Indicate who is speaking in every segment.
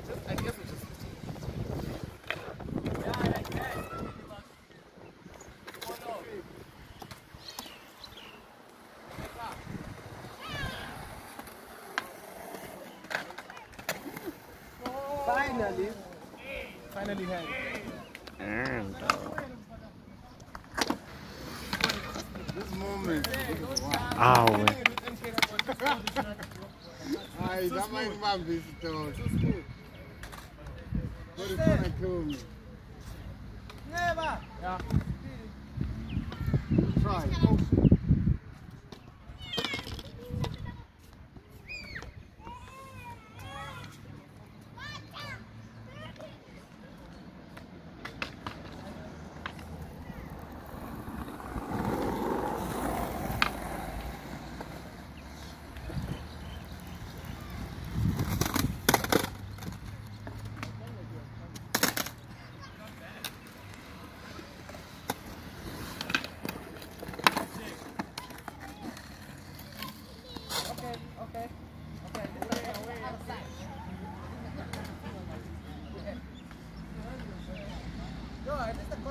Speaker 1: just, I guess it's just.
Speaker 2: Finally,
Speaker 1: Finally had it.
Speaker 3: This uh, moment.
Speaker 4: Ah, ué.
Speaker 3: Ai, dá mais uma vez então. What is gonna kill me?
Speaker 2: never.
Speaker 3: Try.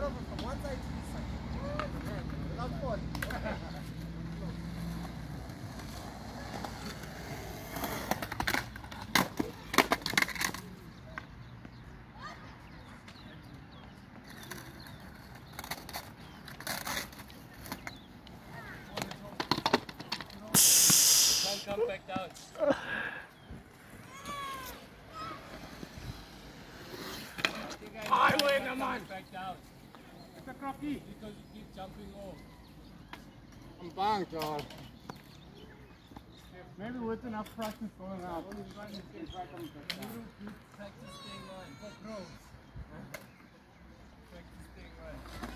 Speaker 2: The from one side to this side. Without falling.
Speaker 1: Come back down. I win, come on. Back down. A. Because you keep jumping off.
Speaker 3: I'm bang, Charles.
Speaker 1: Maybe with enough practice going out. You keep practice staying on. For pros. Practice staying on.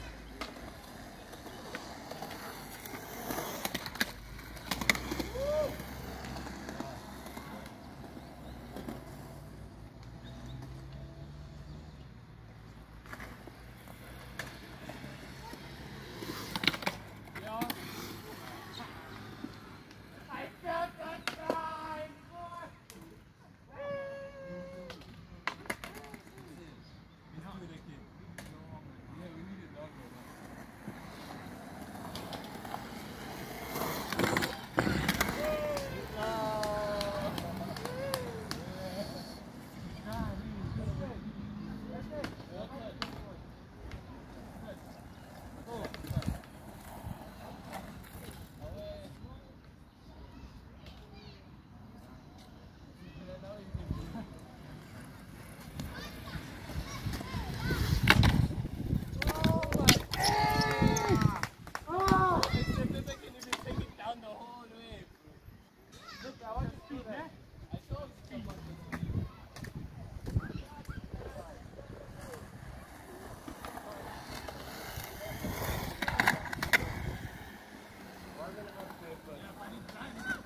Speaker 2: Cancela.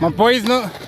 Speaker 4: Mas pois não...